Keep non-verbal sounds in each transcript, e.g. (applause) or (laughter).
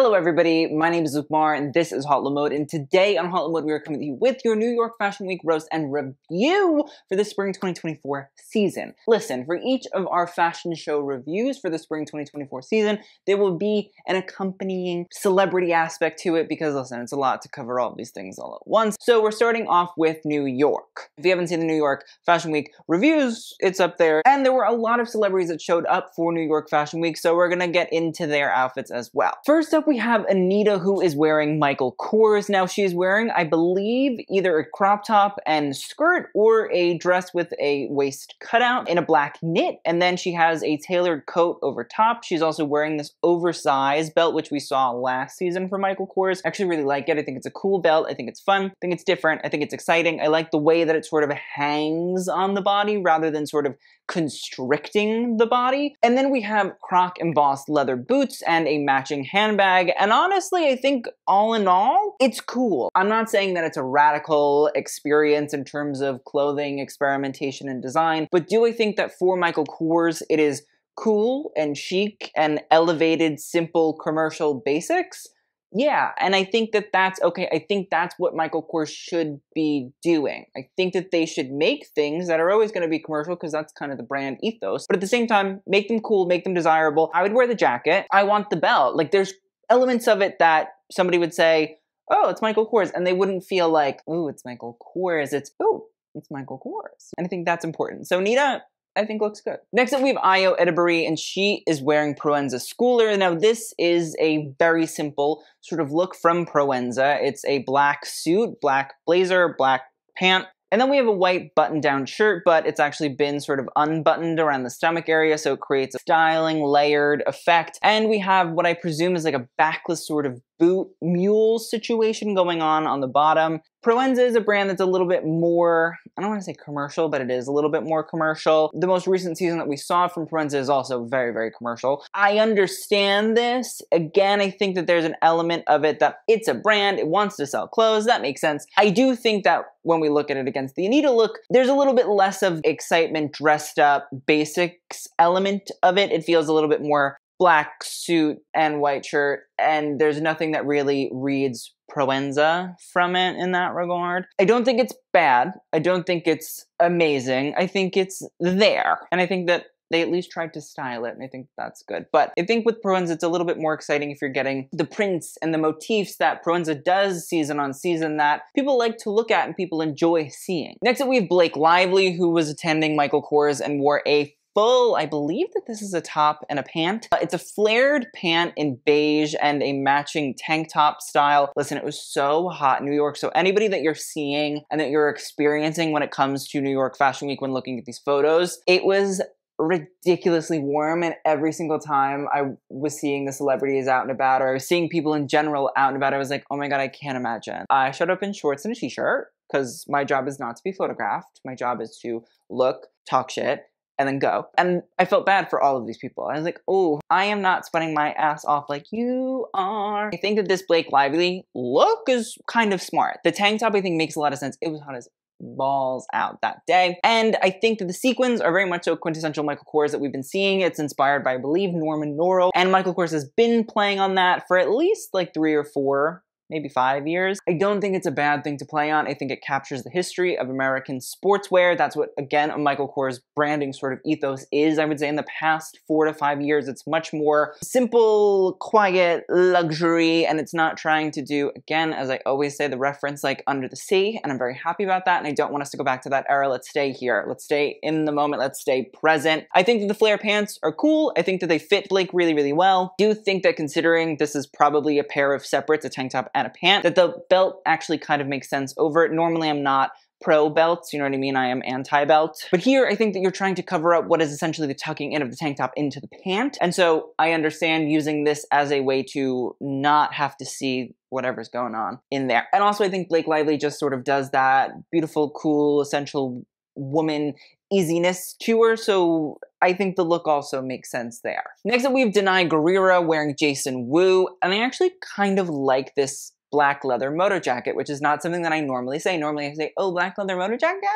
Hello everybody, my name is Luke and this is Hot Mode and today on Hot Mode we are coming to you with your New York Fashion Week roast and review for the Spring 2024 season. Listen, for each of our fashion show reviews for the Spring 2024 season, there will be an accompanying celebrity aspect to it because listen, it's a lot to cover all these things all at once. So we're starting off with New York. If you haven't seen the New York Fashion Week reviews, it's up there. And there were a lot of celebrities that showed up for New York Fashion Week, so we're gonna get into their outfits as well. First up, we have Anitta who is wearing Michael Kors. Now she is wearing, I believe, either a crop top and skirt or a dress with a waist cutout in a black knit. And then she has a tailored coat over top. She's also wearing this oversized belt, which we saw last season for Michael Kors. I actually really like it. I think it's a cool belt. I think it's fun. I think it's different. I think it's exciting. I like the way that it sort of hangs on the body rather than sort of constricting the body. And then we have croc embossed leather boots and a matching handbag. And honestly, I think all in all, it's cool. I'm not saying that it's a radical experience in terms of clothing, experimentation, and design, but do I think that for Michael Kors, it is cool and chic and elevated, simple commercial basics? Yeah, and I think that that's okay. I think that's what Michael Kors should be doing. I think that they should make things that are always going to be commercial because that's kind of the brand ethos. But at the same time, make them cool, make them desirable. I would wear the jacket. I want the belt. Like there's elements of it that somebody would say, "Oh, it's Michael Kors," and they wouldn't feel like, "Oh, it's Michael Kors." It's, "Oh, it's Michael Kors." And I think that's important. So Nita, I think looks good. Next up, we have Ayo Edebiri, and she is wearing Proenza Schouler. Now, this is a very simple sort of look from Proenza. It's a black suit, black blazer, black pant, and then we have a white button-down shirt, but it's actually been sort of unbuttoned around the stomach area, so it creates a styling, layered effect. And we have what I presume is like a backless sort of boot mule situation going on on the bottom. Proenza is a brand that's a little bit more, I don't want to say commercial, but it is a little bit more commercial. The most recent season that we saw from Proenza is also very, very commercial. I understand this. Again, I think that there's an element of it that it's a brand, it wants to sell clothes, that makes sense. I do think that when we look at it against the Anitta look, there's a little bit less of excitement dressed up basics element of it. It feels a little bit more black suit and white shirt, and there's nothing that really reads Proenza from it in that regard. I don't think it's bad. I don't think it's amazing. I think it's there. And I think that they at least tried to style it, and I think that's good. But I think with Proenza, it's a little bit more exciting if you're getting the prints and the motifs that Proenza does season on season that people like to look at and people enjoy seeing. Next up, we have Blake Lively, who was attending Michael Kors and wore a full, I believe that this is a top and a pant. Uh, it's a flared pant in beige and a matching tank top style. Listen, it was so hot in New York. So anybody that you're seeing and that you're experiencing when it comes to New York Fashion Week when looking at these photos, it was ridiculously warm and every single time I was seeing the celebrities out and about or seeing people in general out and about, I was like, oh my god, I can't imagine. I showed up in shorts and a t-shirt because my job is not to be photographed. My job is to look, talk shit, and then go. And I felt bad for all of these people. I was like, oh, I am not sweating my ass off like you are. I think that this Blake Lively look is kind of smart. The tank top, I think, makes a lot of sense. It was hot as balls out that day. And I think that the sequins are very much so quintessential Michael Kors that we've been seeing. It's inspired by, I believe, Norman Norell. And Michael Kors has been playing on that for at least like three or four maybe five years. I don't think it's a bad thing to play on. I think it captures the history of American sportswear. That's what, again, a Michael Kors branding sort of ethos is. I would say in the past four to five years, it's much more simple, quiet, luxury, and it's not trying to do, again, as I always say, the reference like under the sea, and I'm very happy about that, and I don't want us to go back to that era. Let's stay here. Let's stay in the moment. Let's stay present. I think that the flare pants are cool. I think that they fit Blake really, really well. Do think that considering this is probably a pair of separates, a tank top and a pant, that the belt actually kind of makes sense over it. Normally I'm not pro belts, you know what I mean? I am anti-belt. But here I think that you're trying to cover up what is essentially the tucking in of the tank top into the pant. And so I understand using this as a way to not have to see whatever's going on in there. And also I think Blake Lively just sort of does that beautiful, cool, essential woman easiness to her, so I think the look also makes sense there. Next up, we have Danai Gurira wearing Jason Wu, and I actually kind of like this black leather moto jacket, which is not something that I normally say. Normally I say, oh, black leather moto jacket?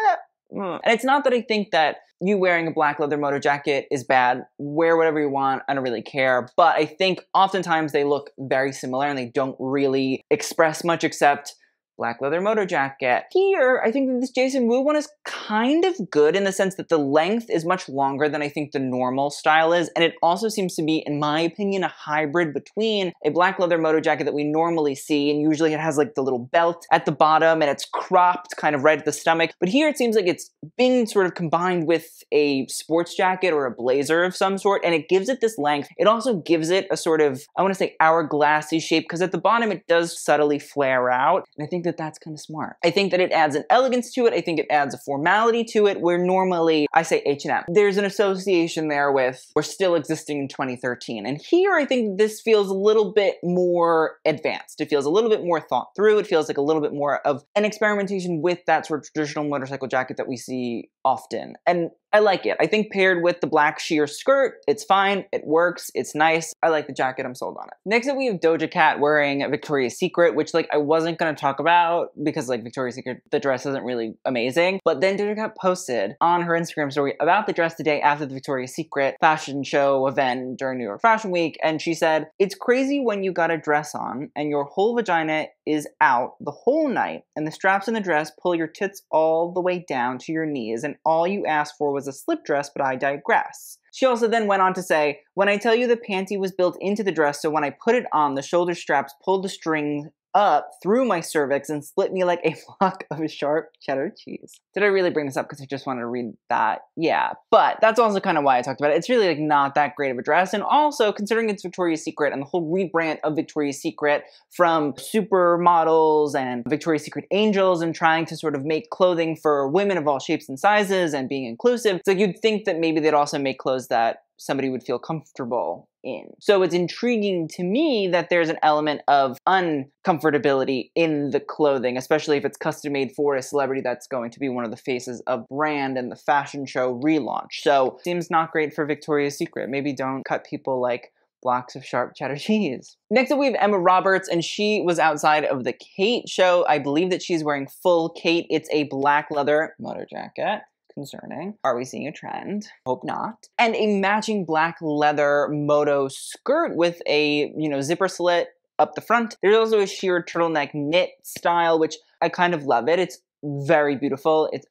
mm. and it's not that I think that you wearing a black leather moto jacket is bad. Wear whatever you want. I don't really care. But I think oftentimes they look very similar and they don't really express much except black leather moto jacket. Here, I think that this Jason Wu one is kind of good in the sense that the length is much longer than I think the normal style is, and it also seems to be, in my opinion, a hybrid between a black leather moto jacket that we normally see, and usually it has like the little belt at the bottom and it's cropped kind of right at the stomach, but here it seems like it's been sort of combined with a sports jacket or a blazer of some sort, and it gives it this length. It also gives it a sort of, I want to say hourglassy shape, because at the bottom it does subtly flare out, and I think that that's kind of smart. I think that it adds an elegance to it. I think it adds a formality to it where normally I say H&M. There's an association there with we're still existing in 2013. And here I think this feels a little bit more advanced. It feels a little bit more thought through. It feels like a little bit more of an experimentation with that sort of traditional motorcycle jacket that we see often. And I like it. I think paired with the black sheer skirt, it's fine, it works, it's nice. I like the jacket, I'm sold on it. Next up we have Doja Cat wearing Victoria's Secret, which like I wasn't gonna talk about because like Victoria's Secret, the dress isn't really amazing. But then Doja Cat posted on her Instagram story about the dress today after the Victoria's Secret fashion show event during New York Fashion Week. And she said, It's crazy when you got a dress on and your whole vagina is out the whole night and the straps in the dress pull your tits all the way down to your knees and all you asked for was a slip dress, but I digress. She also then went on to say, When I tell you the panty was built into the dress, so when I put it on, the shoulder straps pulled the string up through my cervix and split me like a (laughs) block of sharp cheddar cheese. Did I really bring this up because I just wanted to read that? Yeah, but that's also kind of why I talked about it. It's really like not that great of a dress, and also considering it's Victoria's Secret and the whole rebrand of Victoria's Secret from supermodels and Victoria's Secret angels and trying to sort of make clothing for women of all shapes and sizes and being inclusive. So you'd think that maybe they'd also make clothes that somebody would feel comfortable in. So it's intriguing to me that there's an element of uncomfortability in the clothing, especially if it's custom made for a celebrity that's going to be one of the faces of brand and the fashion show relaunch. So seems not great for Victoria's Secret. Maybe don't cut people like blocks of sharp cheddar (laughs) cheese. Next up, we have Emma Roberts, and she was outside of the Khaite show. I believe that she's wearing full Khaite. It's a black leather motor jacket concerning. Are we seeing a trend? Hope not. And a matching black leather moto skirt with a, you know, zipper slit up the front. There's also a sheer turtleneck knit style, which I kind of love it. It's very beautiful. It's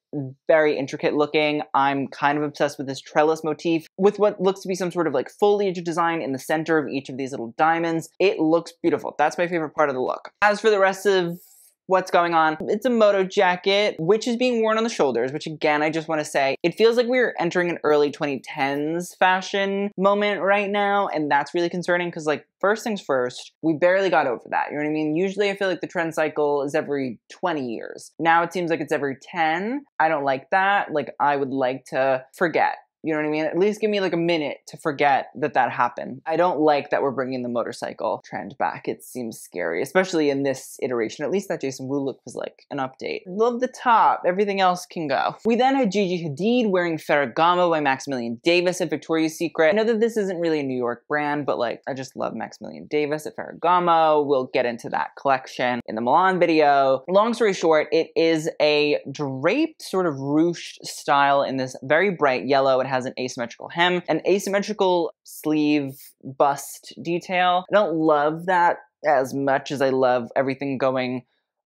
very intricate looking. I'm kind of obsessed with this trellis motif with what looks to be some sort of like foliage design in the center of each of these little diamonds. It looks beautiful. That's my favorite part of the look. As for the rest of what's going on. It's a moto jacket, which is being worn on the shoulders, which again, I just want to say, it feels like we're entering an early 2010s fashion moment right now. And that's really concerning because like first things first, we barely got over that. You know what I mean? Usually I feel like the trend cycle is every 20 years. Now it seems like it's every 10. I don't like that. Like I would like to forget you know what I mean? At least give me like a minute to forget that that happened. I don't like that we're bringing the motorcycle trend back. It seems scary, especially in this iteration. At least that Jason Wu look was like an update. Love the top. Everything else can go. We then had Gigi Hadid wearing Ferragamo by Maximilian Davis at Victoria's Secret. I know that this isn't really a New York brand, but like I just love Maximilian Davis at Ferragamo. We'll get into that collection in the Milan video. Long story short, it is a draped sort of ruched style in this very bright yellow. It has an asymmetrical hem, an asymmetrical sleeve bust detail. I don't love that as much as I love everything going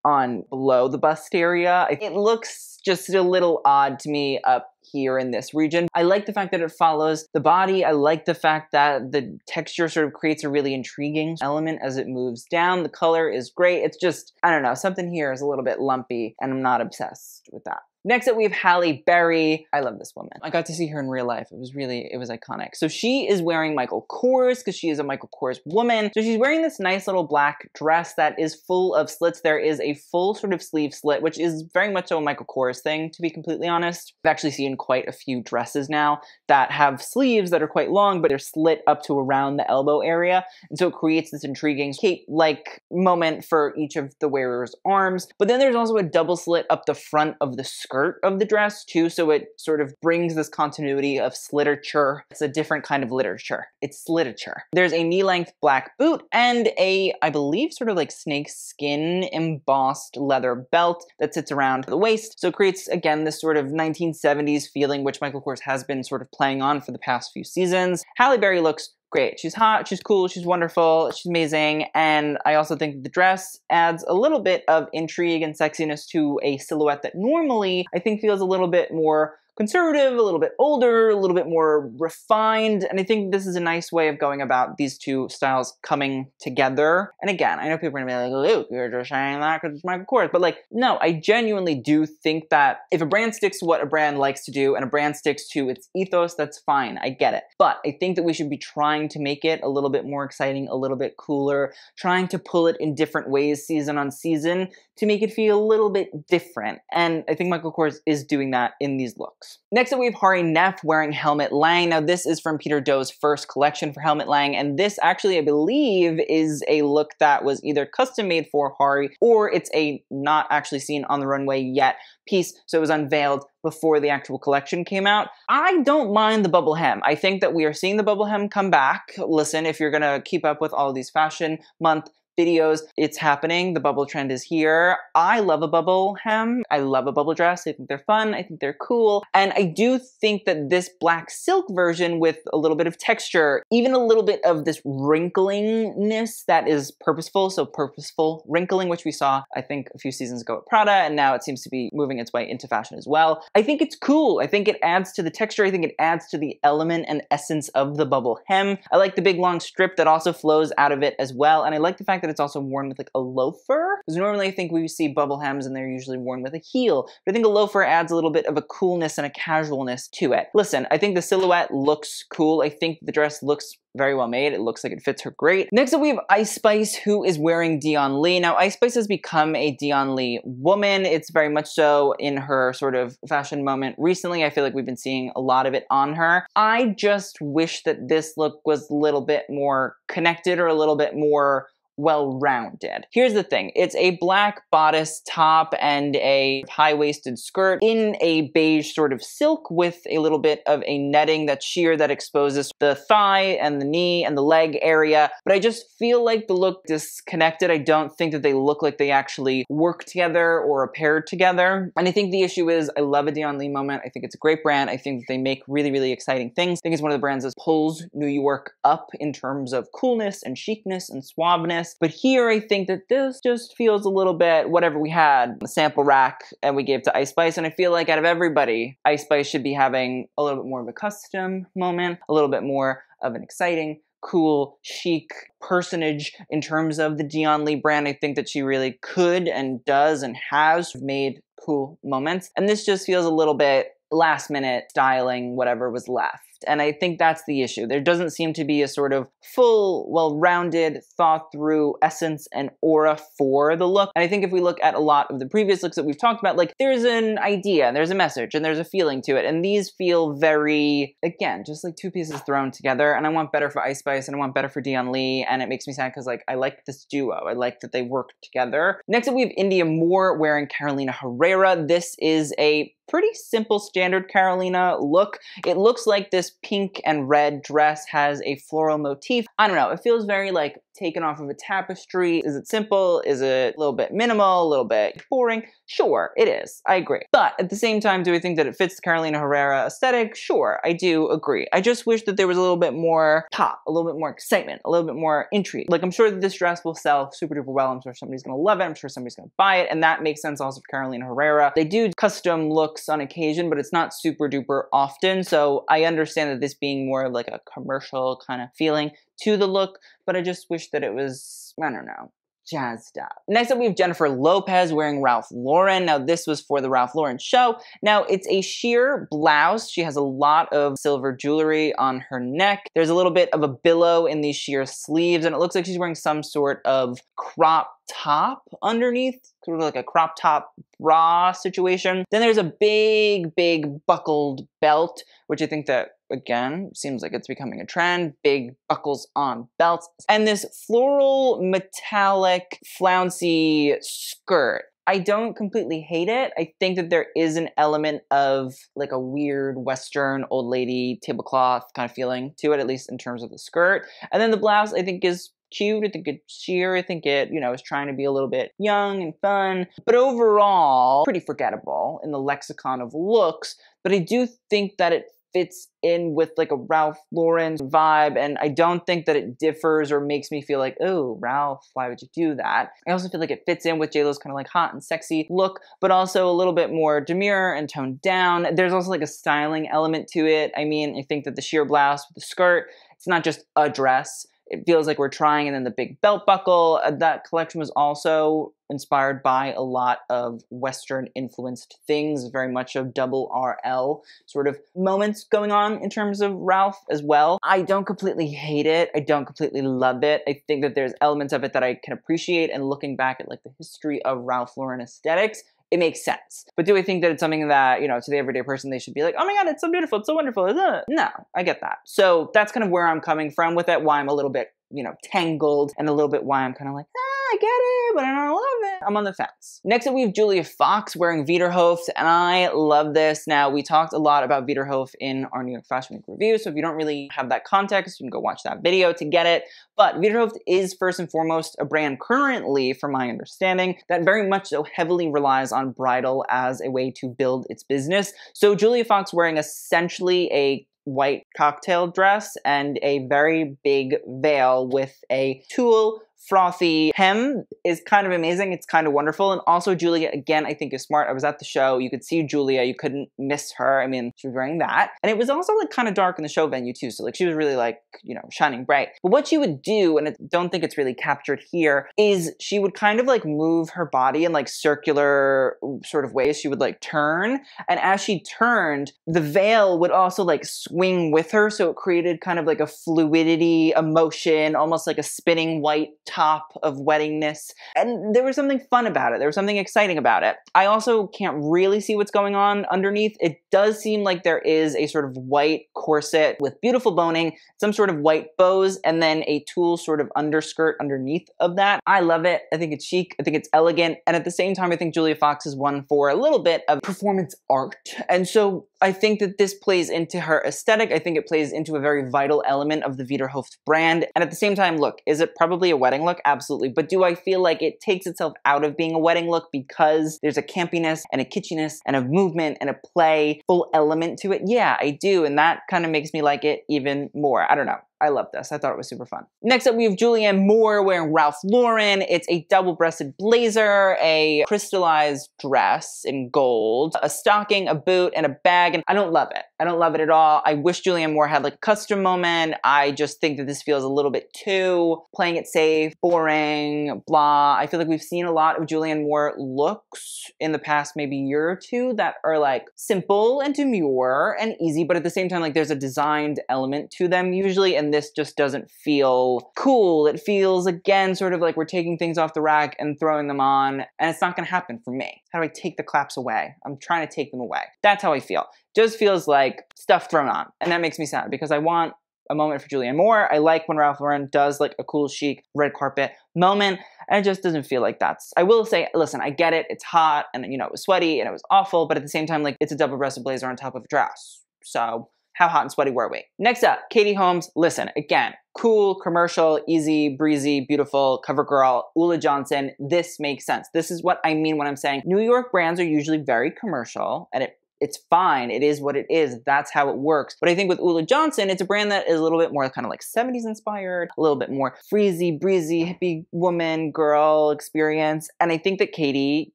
on below the bust area. It looks just a little odd to me up here in this region. I like the fact that it follows the body. I like the fact that the texture sort of creates a really intriguing element as it moves down. The color is great. It's just, I don't know, something here is a little bit lumpy and I'm not obsessed with that. Next up, we have Halle Berry. I love this woman. I got to see her in real life. It was really, it was iconic. So she is wearing Michael Kors because she is a Michael Kors woman. So she's wearing this nice little black dress that is full of slits. There is a full sort of sleeve slit, which is very much a Michael Kors thing, to be completely honest. I've actually seen quite a few dresses now that have sleeves that are quite long, but they're slit up to around the elbow area. And so it creates this intriguing cape-like moment for each of the wearer's arms. But then there's also a double slit up the front of the skirt skirt of the dress too, so it sort of brings this continuity of literature. It's a different kind of literature. It's literature. There's a knee-length black boot and a, I believe, sort of like snake skin embossed leather belt that sits around the waist. So it creates, again, this sort of 1970s feeling, which Michael Kors has been sort of playing on for the past few seasons. Halle Berry looks great. She's hot, she's cool, she's wonderful, she's amazing, and I also think the dress adds a little bit of intrigue and sexiness to a silhouette that normally I think feels a little bit more conservative, a little bit older, a little bit more refined. And I think this is a nice way of going about these two styles coming together. And again, I know people are gonna be like, Luke, you're just saying that because it's Michael Kors. But like, no, I genuinely do think that if a brand sticks to what a brand likes to do and a brand sticks to its ethos, that's fine. I get it. But I think that we should be trying to make it a little bit more exciting, a little bit cooler, trying to pull it in different ways season on season to make it feel a little bit different. And I think Michael Kors is doing that in these looks. Next up, we have Hari Nef wearing Helmut Lang. Now, this is from Peter Do's first collection for Helmut Lang, and this actually, I believe, is a look that was either custom made for Hari or it's a not actually seen on the runway yet piece, so it was unveiled before the actual collection came out. I don't mind the bubble hem. I think that we are seeing the bubble hem come back. Listen, if you're gonna keep up with all these fashion month videos. It's happening. The bubble trend is here. I love a bubble hem. I love a bubble dress. I think they're fun. I think they're cool. And I do think that this black silk version with a little bit of texture, even a little bit of this wrinklingness that is purposeful. So purposeful wrinkling, which we saw, I think, a few seasons ago at Prada, and now it seems to be moving its way into fashion as well. I think it's cool. I think it adds to the texture. I think it adds to the element and essence of the bubble hem. I like the big long strip that also flows out of it as well. And I like the fact that it's also worn with like a loafer. Because normally I think we see bubble hems and they're usually worn with a heel. But I think a loafer adds a little bit of a coolness and a casualness to it. Listen, I think the silhouette looks cool. I think the dress looks very well made. It looks like it fits her great. Next up, we have Ice Spice, who is wearing Dion Lee. Now, Ice Spice has become a Dion Lee woman. It's very much so in her sort of fashion moment recently. I feel like we've been seeing a lot of it on her. I just wish that this look was a little bit more connected or a little bit more well-rounded. Here's the thing. It's a black bodice top and a high-waisted skirt in a beige sort of silk with a little bit of a netting that's sheer that exposes the thigh and the knee and the leg area. But I just feel like the look disconnected. I don't think that they look like they actually work together or are paired together. And I think the issue is I love a Dion Lee moment. I think it's a great brand. I think that they make really, really exciting things. I think it's one of the brands that pulls New York up in terms of coolness and chicness and suaveness but here I think that this just feels a little bit whatever we had, a sample rack and we gave to Ice Spice. And I feel like out of everybody, Ice Spice should be having a little bit more of a custom moment, a little bit more of an exciting cool, chic personage in terms of the Dion Lee brand. I think that she really could and does and has made cool moments. And this just feels a little bit last minute styling, whatever was left. And I think that's the issue. There doesn't seem to be a sort of full, well rounded, thought through essence and aura for the look. And I think if we look at a lot of the previous looks that we've talked about, like there's an idea, there's a message, and there's a feeling to it. And these feel very, again, just like two pieces thrown together. And I want better for Ice Spice and I want better for Dion Lee. And it makes me sad because like I like this duo. I like that they work together. Next up, we have Indya Moore wearing Carolina Herrera. This is a pretty simple standard Carolina look. It looks like this pink and red dress has a floral motif. I don't know, it feels very like taken off of a tapestry? Is it simple? Is it a little bit minimal, a little bit boring? Sure, it is. I agree. But at the same time, do I think that it fits the Carolina Herrera aesthetic? Sure, I do agree. I just wish that there was a little bit more pop, a little bit more excitement, a little bit more intrigue. Like, I'm sure that this dress will sell super duper well. I'm sure somebody's gonna love it. I'm sure somebody's gonna buy it. And that makes sense also for Carolina Herrera. They do custom looks on occasion, but it's not super duper often. So I understand that this being more of like a commercial kind of feeling to the look, but I just wish that it was, I don't know, jazzed up. Next up, we have Jennifer Lopez wearing Ralph Lauren. Now, this was for the Ralph Lauren show. Now, it's a sheer blouse. She has a lot of silver jewelry on her neck. There's a little bit of a billow in these sheer sleeves, and it looks like she's wearing some sort of crop top underneath, sort of like a crop top bra situation. Then there's a big, big buckled belt, which I think that again seems like it's becoming a trend. Big buckles on belts. And this floral metallic flouncy skirt. I don't completely hate it. I think that there is an element of like a weird Western old lady tablecloth kind of feeling to it, at least in terms of the skirt. And then the blouse, I think, is cute. I think it's sheer. I think it, you know, is trying to be a little bit young and fun. But overall, pretty forgettable in the lexicon of looks. But I do think that it fits in with like a Ralph Lauren vibe, and I don't think that it differs or makes me feel like, oh, Ralph, why would you do that? I also feel like it fits in with JLo's kind of like hot and sexy look, but also a little bit more demure and toned down. There's also like a styling element to it. I mean, I think that the sheer blouse with the skirt, it's not just a dress it feels like we're trying and then the big belt buckle uh, that collection was also inspired by a lot of western influenced things very much of double rl sort of moments going on in terms of ralph as well. I don't completely hate it. I don't completely love it. I think that there's elements of it that i can appreciate and looking back at like the history of ralph lauren aesthetics it makes sense. But do I think that it's something that, you know, to the everyday person, they should be like, oh my God, it's so beautiful, it's so wonderful. No, I get that. So that's kind of where I'm coming from with it, why I'm a little bit, you know, tangled and a little bit why I'm kind of like, ah, I get it, but I don't love it. I'm on the fence. Next up, we have Julia Fox wearing Wiederhoeft, and I love this. Now, we talked a lot about Wiederhoeft in our New York Fashion Week review, so if you don't really have that context, you can go watch that video to get it. But Wiederhoeft is first and foremost a brand currently, from my understanding, that very much so heavily relies on bridal as a way to build its business. So Julia Fox wearing essentially a white cocktail dress and a very big veil with a tulle frothy hem is kind of amazing. It's kind of wonderful. And also Julia, again, I think is smart. I was at the show. You could see Julia. You couldn't miss her. I mean, she was wearing that. And it was also like kind of dark in the show venue too. So like she was really like, you know, shining bright. But what she would do, and I don't think it's really captured here, is she would kind of like move her body in like circular sort of ways. She would like turn. And as she turned, the veil would also like swing with her. So it created kind of like a fluidity, emotion, almost like a spinning white top of weddingness. And there was something fun about it. There was something exciting about it. I also can't really see what's going on underneath. It does seem like there is a sort of white corset with beautiful boning, some sort of white bows, and then a tulle sort of underskirt underneath of that. I love it. I think it's chic. I think it's elegant. And at the same time, I think Julia Fox is one for a little bit of performance art. And so I think that this plays into her aesthetic. I think it plays into a very vital element of the Wiederhoeft brand. And at the same time, look, is it probably a wedding look? Absolutely. But do I feel like it takes itself out of being a wedding look because there's a campiness and a kitschiness and a movement and a play full element to it? Yeah, I do. And that kind of makes me like it even more. I don't know. I love this. I thought it was super fun. Next up, we have Julianne Moore wearing Ralph Lauren. It's a double-breasted blazer, a crystallized dress in gold, a stocking, a boot, and a bag. And I don't love it. I don't love it at all. I wish Julianne Moore had like a custom moment. I just think that this feels a little bit too playing it safe, boring, blah. I feel like we've seen a lot of Julianne Moore looks in the past maybe year or two that are like simple and demure and easy, but at the same time, like there's a designed element to them usually. And this just doesn't feel cool. It feels, again, sort of like we're taking things off the rack and throwing them on, and it's not gonna happen for me. How do I take the claps away? I'm trying to take them away. That's how I feel. Just feels like stuff thrown on, and that makes me sad because I want a moment for Julianne Moore. I like when Ralph Lauren does like a cool, chic red carpet moment, and it just doesn't feel like that's. I will say, listen, I get it. It's hot, and you know it was sweaty, and it was awful, but at the same time, like it's a double-breasted blazer on top of a dress. So how hot and sweaty were we? Next up, Katie Holmes. Listen, again, cool, commercial, easy, breezy, beautiful, cover girl, Ulla Johnson. This makes sense. This is what I mean when I'm saying New York brands are usually very commercial and it it's fine. It is what it is. That's how it works. But I think with Ulla Johnson, it's a brand that is a little bit more kind of like 70s inspired, a little bit more freezy, breezy, hippie woman, girl experience. And I think that Katie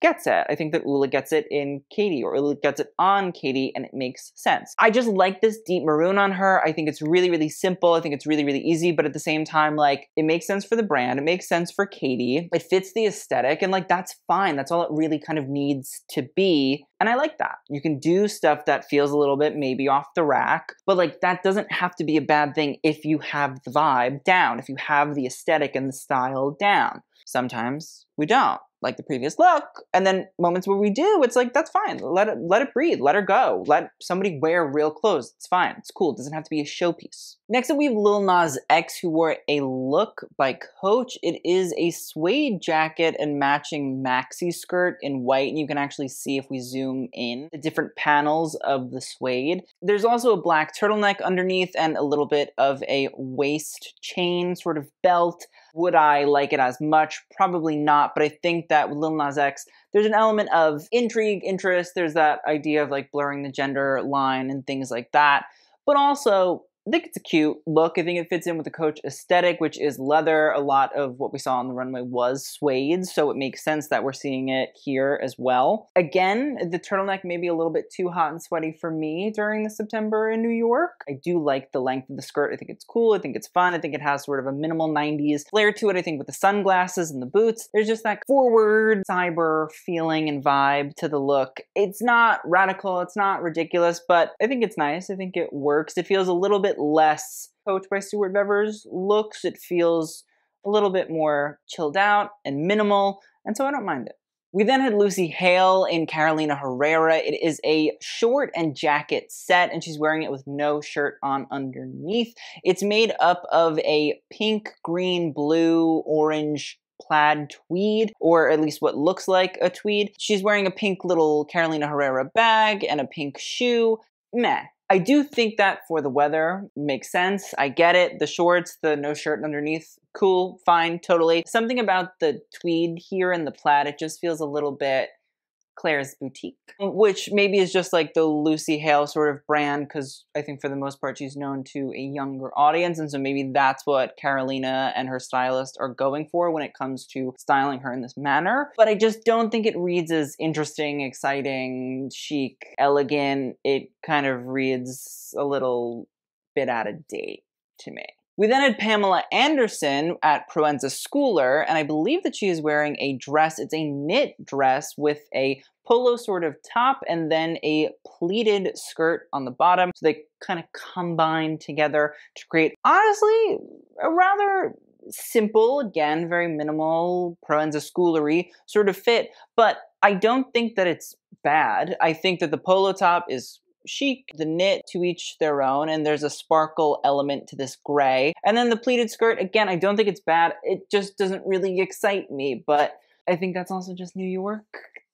gets it. I think that Ulla gets it in Katie or Ulla gets it on Katie and it makes sense. I just like this deep maroon on her. I think it's really, really simple. I think it's really, really easy. But at the same time, like it makes sense for the brand. It makes sense for Katie. It fits the aesthetic. And like that's fine. That's all it really kind of needs to be. And I like that. You can do stuff that feels a little bit maybe off the rack, but like that doesn't have to be a bad thing if you have the vibe down, if you have the aesthetic and the style down. Sometimes we don't. Like the previous look. And then moments where we do, it's like that's fine. Let it let it breathe. Let her go. Let somebody wear real clothes. It's fine. It's cool. It doesn't have to be a showpiece. Next up, we have Lil Nas X, who wore a look by Coach. It is a suede jacket and matching maxi skirt in white, and you can actually see if we zoom in the different panels of the suede. There's also a black turtleneck underneath and a little bit of a waist chain sort of belt. Would I like it as much? Probably not, but I think that with Lil Nas X, there's an element of intrigue, interest. There's that idea of like blurring the gender line and things like that. But also, I think it's a cute look. I think it fits in with the Coach aesthetic, which is leather. A lot of what we saw on the runway was suede, so it makes sense that we're seeing it here as well. Again, the turtleneck may be a little bit too hot and sweaty for me during the September in New York. I do like the length of the skirt. I think it's cool. I think it's fun. I think it has sort of a minimal 90s flair to it. I think with the sunglasses and the boots, there's just that forward cyber feeling and vibe to the look. It's not radical, it's not ridiculous, but I think it's nice. I think it works. It feels a little bit less coached by Stuart Vevers looks. It feels a little bit more chilled out and minimal, and so I don't mind it. We then had Lucy Hale in Carolina Herrera. It is a short and jacket set, and she's wearing it with no shirt on underneath. It's made up of a pink, green, blue, orange plaid tweed, or at least what looks like a tweed. She's wearing a pink little Carolina Herrera bag and a pink shoe. Meh. I do think that for the weather makes sense. I get it. The shorts, the no shirt underneath, cool, fine, totally. Something about the tweed here and the plaid, it just feels a little bit Claire's Boutique, mm, which maybe is just like the Lucy Hale sort of brand, because I think for the most part she's known to a younger audience. And so maybe that's what Carolina and her stylist are going for when it comes to styling her in this manner. But I just don't think it reads as interesting, exciting, chic, elegant. It kind of reads a little bit out of date to me. We then had Pamela Anderson at Proenza Schouler, and I believe that she is wearing a dress. It's a knit dress with a polo sort of top and then a pleated skirt on the bottom. So they kind of combine together to create, honestly, a rather simple, again, very minimal Proenza schoolery sort of fit. But I don't think that it's bad. I think that the polo top is chic, the knit to each their own, and there's a sparkle element to this gray. And then the pleated skirt, again, I don't think it's bad. It just doesn't really excite me, but I think that's also just New York,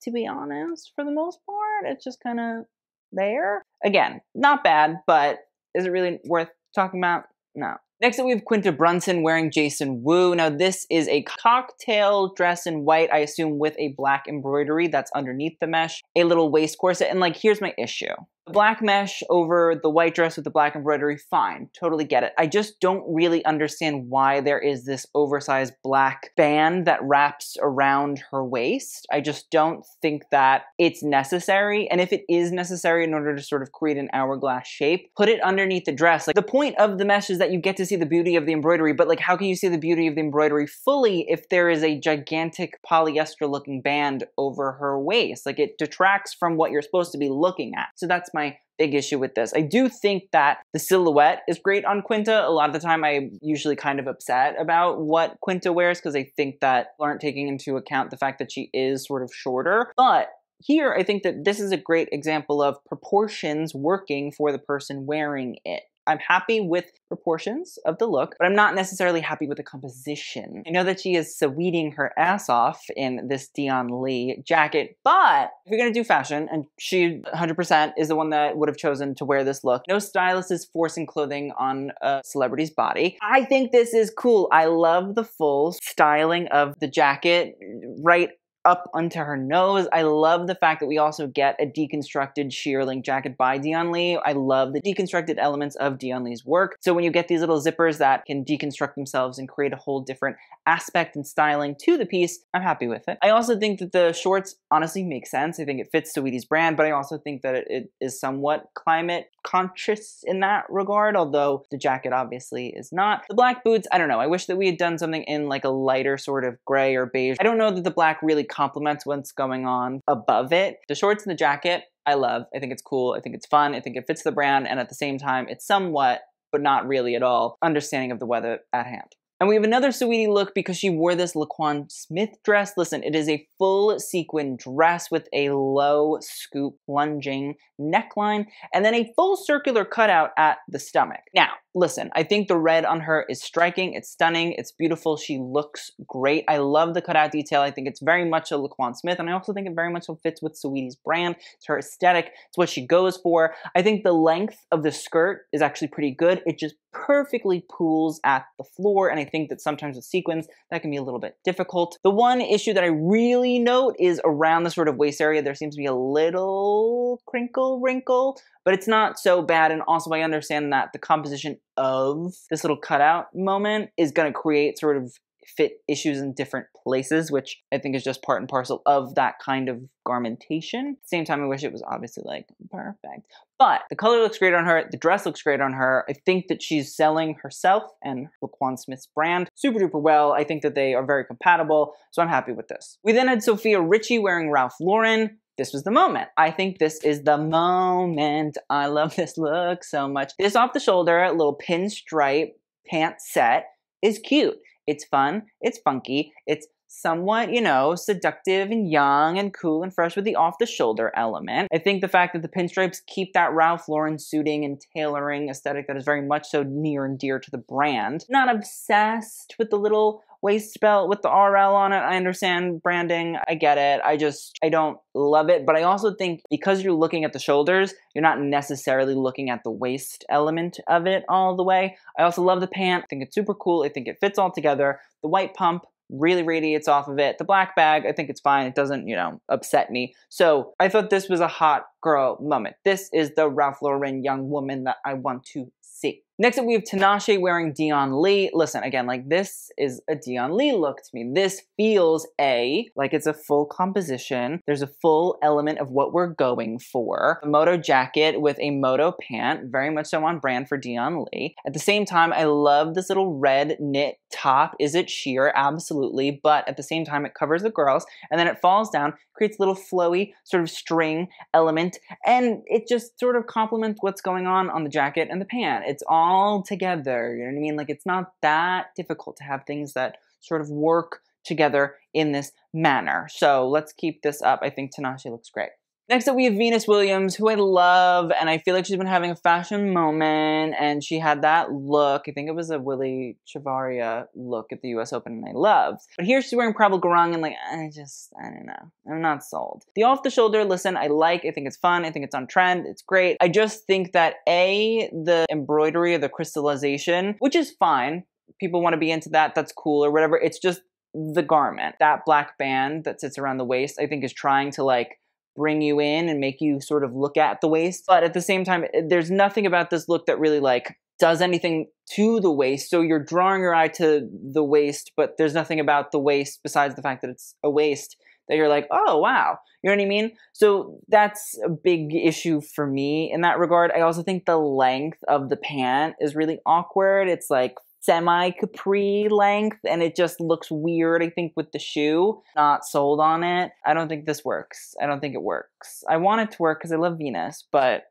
to be honest, for the most part. It's just kind of there. Again, not bad, but is it really worth talking about? No. Next up, we have Quinta Brunson wearing Jason Wu. Now, this is a cocktail dress in white, I assume with a black embroidery that's underneath the mesh, a little waist corset. And like, here's my issue. Black mesh over the white dress with the black embroidery, fine, totally get it. I just don't really understand why there is this oversized black band that wraps around her waist. I just don't think that it's necessary. And if it is necessary in order to sort of create an hourglass shape, put it underneath the dress. Like the point of the mesh is that you get to see the beauty of the embroidery, but like how can you see the beauty of the embroidery fully if there is a gigantic polyester looking band over her waist? Like it detracts from what you're supposed to be looking at. So that's my big issue with this. I do think that the silhouette is great on Quinta. A lot of the time, I'm usually kind of upset about what Quinta wears because I think that aren't taking into account the fact that she is sort of shorter. But here, I think that this is a great example of proportions working for the person wearing it. I'm happy with proportions of the look, but I'm not necessarily happy with the composition. I know that she is sweeting her ass off in this Dion Lee jacket, but if you're gonna do fashion, and she 100% is the one that would have chosen to wear this look, no stylist is forcing clothing on a celebrity's body. I think this is cool. I love the full styling of the jacket right up onto her nose. I love the fact that we also get a deconstructed shearling jacket by Dion Lee. I love the deconstructed elements of Dion Lee's work. So when you get these little zippers that can deconstruct themselves and create a whole different aspect and styling to the piece, I'm happy with it. I also think that the shorts honestly make sense. I think it fits Saweetie's brand, but I also think that it is somewhat climate conscious in that regard, although the jacket obviously is not. The black boots, I don't know. I wish that we had done something in like a lighter sort of gray or beige. I don't know that the black really complements what's going on above it. The shorts and the jacket, I love. I think it's cool. I think it's fun. I think it fits the brand. And at the same time, it's somewhat, but not really at all, understanding of the weather at hand. And we have another Saweetie look because she wore this LaQuan Smith dress. Listen, it is a full sequin dress with a low scoop lunging neckline and then a full circular cutout at the stomach. Now, listen, I think the red on her is striking. It's stunning. It's beautiful. She looks great. I love the cutout detail. I think it's very much a LaQuan Smith, and I also think it very much fits with Saweetie's brand. It's her aesthetic. It's what she goes for. I think the length of the skirt is actually pretty good. It just perfectly pools at the floor, and I think that sometimes with sequins, that can be a little bit difficult. The one issue that I really note is around the sort of waist area, there seems to be a little crinkle wrinkle, but it's not so bad. And also, I understand that the composition of this little cutout moment is going to create sort of fit issues in different places, which I think is just part and parcel of that kind of garmentation. Same time, I wish it was obviously like perfect. But the color looks great on her, the dress looks great on her. I think that she's selling herself and LaQuan Smith's brand super duper well. I think that they are very compatible, so I'm happy with this. We then had Sofia Richie wearing Ralph Lauren this was the moment. I think this is the moment. I love this look so much. This off the shoulder, little pinstripe pant set is cute. It's fun, it's funky, it's somewhat, you know, seductive and young and cool and fresh with the off the shoulder element. I think the fact that the pinstripes keep that Ralph Lauren suiting and tailoring aesthetic that is very much so near and dear to the brand. Not obsessed with the little waist belt with the RL on it. I understand branding. I get it. I just, I don't love it. But I also think because you're looking at the shoulders, you're not necessarily looking at the waist element of it all the way. I also love the pant. I think it's super cool. I think it fits all together. The white pump, really radiates off of it. The black bag, I think it's fine. It doesn't, you know, upset me. So I thought this was a hot girl moment. This is the Ralph Lauren young woman that I want to see. Next up, we have Tinashe wearing Dion Lee. Listen, again, like this is a Dion Lee look to me. This feels A, like it's a full composition. There's a full element of what we're going for. A moto jacket with a moto pant, very much so on brand for Dion Lee. At the same time, I love this little red knit top. Is it sheer? Absolutely. But at the same time, it covers the girls and then it falls down, creates a little flowy sort of string element, and it just sort of complements what's going on on the jacket and the pant. It's all all together. You know what I mean? Like it's not that difficult to have things that sort of work together in this manner. So let's keep this up. I think Tinashe looks great. Next up, we have Venus Williams, who I love, and I feel like she's been having a fashion moment, and she had that look. I think it was a Willy Chavarria look at the U.S. Open, and I loved. But here she's wearing Prabal Gurung, and like, I just, I don't know. I'm not sold. The off-the-shoulder, listen, I like. I think it's fun. I think it's on trend. It's great. I just think that, A, the embroidery or the crystallization, which is fine. People want to be into that. That's cool or whatever. It's just the garment. That black band that sits around the waist, I think is trying to like bring you in and make you sort of look at the waist. But at the same time, eh, there's nothing about this look that really like does anything to the waist. So you're drawing your eye to the waist, but there's nothing about the waist besides the fact that it's a waist that you're like, oh wow. You know what I mean? So that's a big issue for me in that regard. I also think the length of the pant is really awkward. It's like semi capri length and it just looks weird, I think, with the shoe. Not sold on it. I don't think this works. I don't think it works. I want it to work because I love Venus, but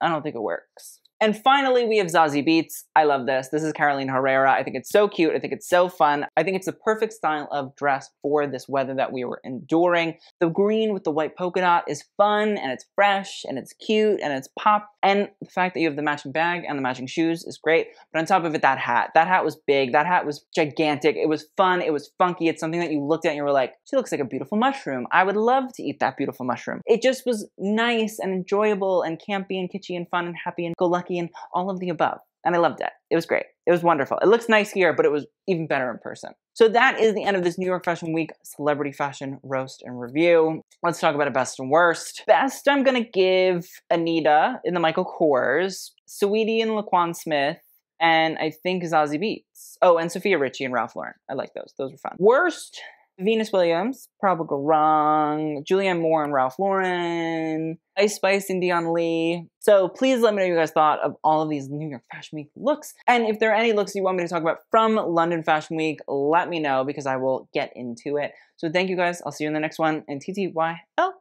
I don't think it works. And finally, we have Zazie Beetz. I love this. This is Carolina Herrera. I think it's so cute. I think it's so fun. I think it's the perfect style of dress for this weather that we were enduring. The green with the white polka dot is fun and it's fresh and it's cute and it's pop. And the fact that you have the matching bag and the matching shoes is great. But on top of it, that hat. That hat was big. That hat was gigantic. It was fun. It was funky. It's something that you looked at and you were like, she looks like a beautiful mushroom. I would love to eat that beautiful mushroom. It just was nice and enjoyable and campy and kitschy and fun and happy and go lucky and all of the above. And I loved it. It was great. It was wonderful. It looks nice here, but it was even better in person. So that is the end of this New York Fashion Week celebrity fashion roast and review. Let's talk about a best and worst. Best, I'm gonna give Anitta in the Michael Kors, Saweetie and LaQuan Smith, and I think Zazie Beetz. Oh, and Sofia Richie and Ralph Lauren. I like those. Those were fun. Worst, Venus Williams, Prabal Gurung, Julianne Moore and Ralph Lauren, Ice Spice and Dion Lee. So please let me know what you guys thought of all of these New York Fashion Week looks. And if there are any looks you want me to talk about from London Fashion Week, let me know because I will get into it. So thank you guys. I'll see you in the next one. And TTYL.